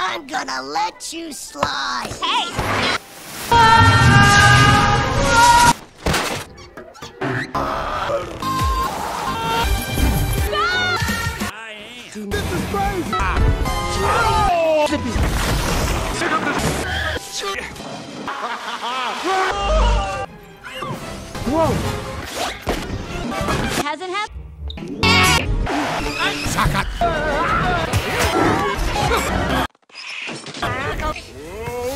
I'm gonna let you slide. Hey! Whoa! Hasn't happened. うん。